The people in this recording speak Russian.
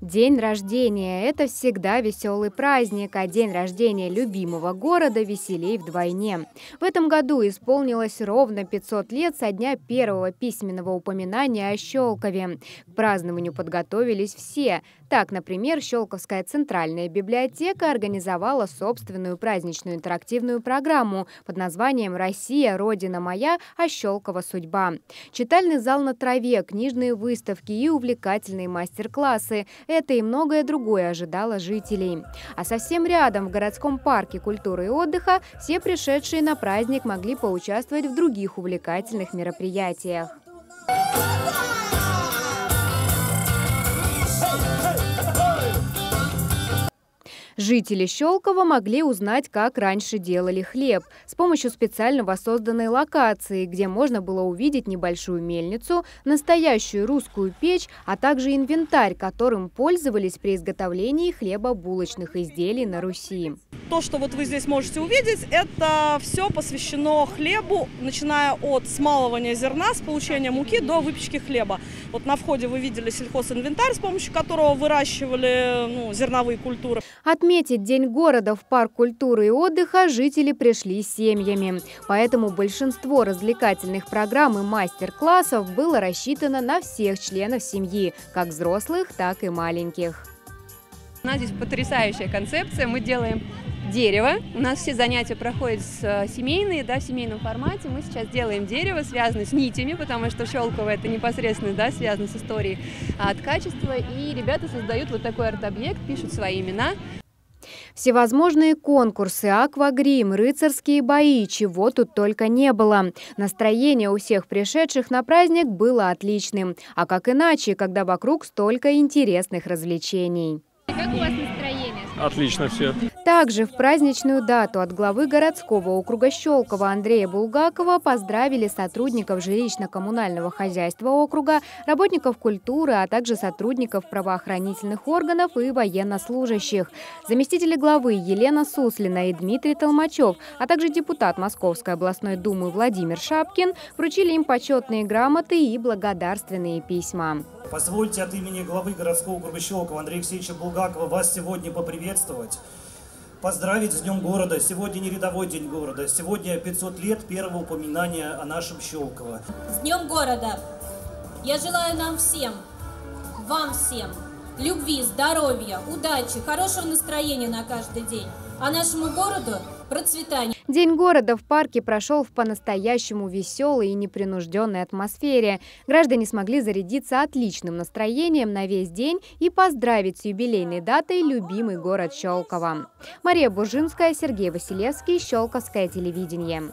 День рождения – это всегда веселый праздник, а день рождения любимого города веселей вдвойне. В этом году исполнилось ровно 500 лет со дня первого письменного упоминания о Щелкове. К празднованию подготовились все. Так, например, Щелковская центральная библиотека организовала собственную праздничную интерактивную программу под названием «Россия, Родина моя, а Щелкова судьба». Читальный зал на траве, книжные выставки и увлекательные мастер-классы – это и многое другое ожидало жителей. А совсем рядом, в городском парке культуры и отдыха, все пришедшие на праздник могли поучаствовать в других увлекательных мероприятиях. Жители Щелкова могли узнать, как раньше делали хлеб с помощью специально воссозданной локации, где можно было увидеть небольшую мельницу, настоящую русскую печь, а также инвентарь, которым пользовались при изготовлении хлебобулочных изделий на Руси. То, что вот вы здесь можете увидеть, это все посвящено хлебу, начиная от смалывания зерна с получения муки до выпечки хлеба. Вот на входе вы видели сельхозинвентарь, с помощью которого выращивали ну, зерновые культуры. Отметить День города в парк культуры и отдыха жители пришли семьями. Поэтому большинство развлекательных программ и мастер-классов было рассчитано на всех членов семьи, как взрослых, так и маленьких. У нас здесь потрясающая концепция. Мы делаем дерево. У нас все занятия проходят э, семейные, да, в семейном формате. Мы сейчас делаем дерево, связанное с нитями, потому что шелковое это непосредственно да, связано с историей от качества. И ребята создают вот такой арт-объект, пишут свои имена. Всевозможные конкурсы, аквагрим, рыцарские бои, чего тут только не было. Настроение у всех пришедших на праздник было отличным. А как иначе, когда вокруг столько интересных развлечений. Как у вас настроение? Отлично все. Также в праздничную дату от главы городского округа Щелково Андрея Булгакова поздравили сотрудников жилищно-коммунального хозяйства округа, работников культуры, а также сотрудников правоохранительных органов и военнослужащих. Заместители главы Елена Суслина и Дмитрий Толмачев, а также депутат Московской областной думы Владимир Шапкин вручили им почетные грамоты и благодарственные письма. Позвольте от имени главы городского округа Щелково Андрея Алексеевича Булгакова вас сегодня поприветствовать. Поздравить с Днем города. Сегодня не рядовой день города. Сегодня 500 лет первого упоминания о нашем Щелково. С Днем города! Я желаю нам всем, вам всем, любви, здоровья, удачи, хорошего настроения на каждый день. А нашему городу процветания. День города в парке прошел в по-настоящему веселой и непринужденной атмосфере. Граждане смогли зарядиться отличным настроением на весь день и поздравить с юбилейной датой любимый город Щелково. Мария Бужинская, Сергей Василевский, Щелковское телевидение.